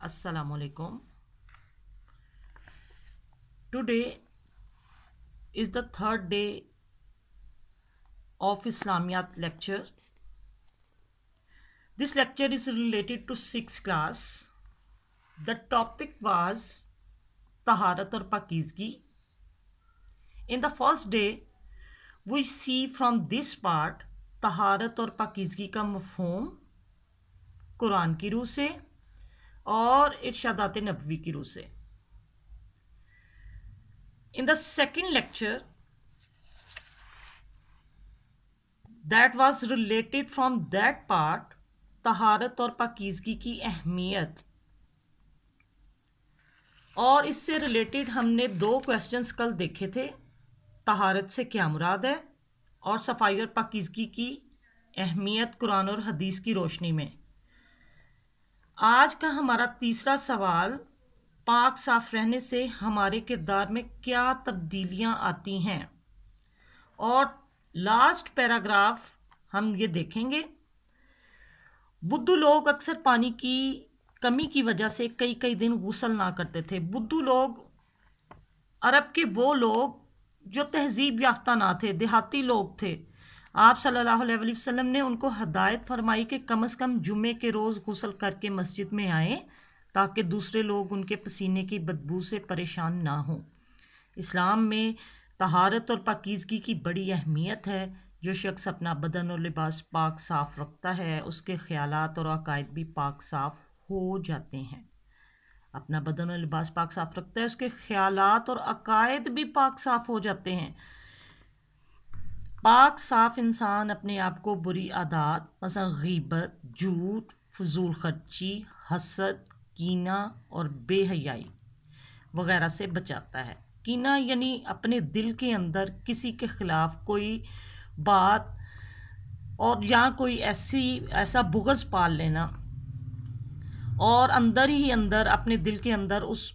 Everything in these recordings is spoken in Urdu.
السلام علیکم۔ Today is the third day of اسلامیات lecture this lecture is related to six class the topic was تہارت اور پاکیزگی in the first day we see from this part تہارت اور پاکیزگی کا مفہوم قرآن کی روح سے اور ارشادات نبوی کی روح سے۔ In the second lecture that was related from that part تہارت اور پاکیزگی کی اہمیت۔ اور اس سے ریلیٹڈ ہم نے دو کوشچنس کل دیکھے تھے۔ تہارت سے کیا مراد ہے اور صفائی اور پاکیزگی کی اہمیت قرآن اور حدیث کی روشنی میں۔ آج کا ہمارا تیسرا سوال، پاک صاف رہنے سے ہمارے کردار میں کیا تبدیلیاں آتی ہیں؟ اور لاسٹ پیراگراف ہم یہ دیکھیں گے۔ بدھو لوگ اکثر پانی کی کمی کی وجہ سے کئی کئی دن غسل نہ کرتے تھے۔ بدھو لوگ، عرب کے وہ لوگ جو تہذیب یافتہ نہ تھے، دیہاتی لوگ تھے۔ آپ صلی اللہ علیہ وسلم نے ان کو ہدایت فرمائی کہ کم از کم جمعے کے روز غسل کر کے مسجد میں آئیں تاکہ دوسرے لوگ ان کے پسینے کی بدبو سے پریشان نہ ہوں۔ اسلام میں تہارت اور پاکیزگی کی بڑی اہمیت ہے۔ جو شخص اپنا بدن اور لباس پاک صاف رکھتا ہے، اس کے خیالات اور عقائد بھی پاک صاف ہو جاتے ہیں۔ اپنا بدن اور لباس پاک صاف رکھتا ہے، اس کے خیالات اور عقائد بھی پاک صاف ہو جاتے ہیں۔ پاک صاف انسان اپنے آپ کو بری عادات، مثلا غیبت، جھوٹ، فضول خرچی حسد، کینہ اور بے حیائی وغیرہ سے بچاتا ہے۔ کینہ یعنی اپنے دل کے اندر کسی کے خلاف کوئی بات اور یا کوئی ایسی، ایسا بغض پال لینا اور اندر ہی اندر اپنے دل کے اندر اس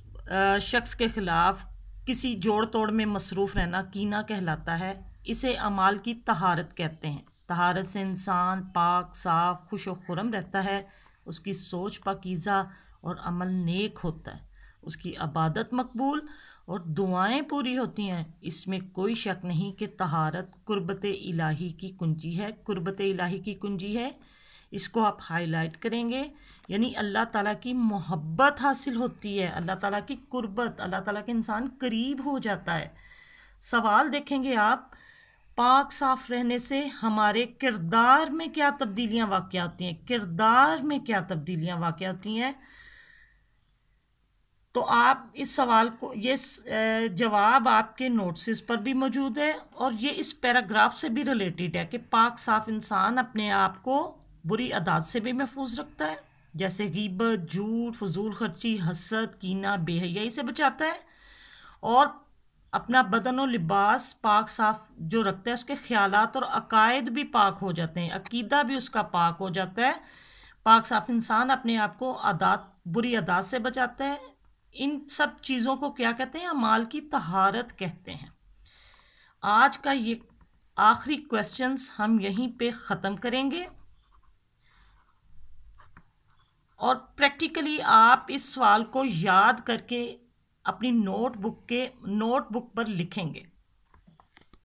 شخص کے خلاف کسی جوڑ توڑ میں مصروف رہنا کینہ کہلاتا ہے۔ اسے اعمال کی تہارت کہتے ہیں۔ تہارت سے انسان پاک، صاف، خوش و خرم رہتا ہے۔ اس کی سوچ پاکیزہ اور عمل نیک ہوتا ہے۔ اس کی عبادت مقبول اور دعائیں پوری ہوتی ہیں۔ اس میں کوئی شک نہیں کہ تہارت قربت الہی کی کنجی ہے۔ قربت الہی کی کنجی ہے۔ اس کو آپ ہائی لائٹ کریں گے۔ یعنی اللہ تعالیٰ کی محبت حاصل ہوتی ہے۔ اللہ تعالیٰ کی قربت، اللہ تعالیٰ کے انسان قریب ہو جاتا ہے۔ سوال دیکھیں گے آپ پاک صاف رہنے سے ہمارے کردار میں کیا تبدیلیاں واقع ہوتی ہیں؟ کردار میں کیا تبدیلیاں واقع ہوتی ہیں؟ تو آپ اس سوال کو، یہ جواب آپ کے نوٹسز پر بھی موجود ہے اور یہ اس پیراگراف سے بھی ریلیٹڈ ہے کہ پاک صاف انسان اپنے آپ کو بری عداد سے بھی محفوظ رکھتا ہے، جیسے غیبت، جھوٹ، فضول خرچی، حسد، کینہ، بے حیائی سے بچاتا ہے اور اپنا بدن و لباس پاک صاف جو رکھتا ہے، اس کے خیالات اور عقائد بھی پاک ہو جاتے ہیں، عقیدہ بھی اس کا پاک ہو جاتا ہے۔ پاک صاف انسان اپنے آپ کو عادات، بری عادات سے بچاتا ہے۔ ان سب چیزوں کو کیا کہتے ہیں؟ امال کی تہارت کہتے ہیں۔ آج کا یہ آخری کویشچنس ہم یہیں پہ ختم کریں گے۔ اور پریکٹیکلی آپ اس سوال کو یاد کر کے اپنی نوٹ بک کے نوٹ بک پر لکھیں گے۔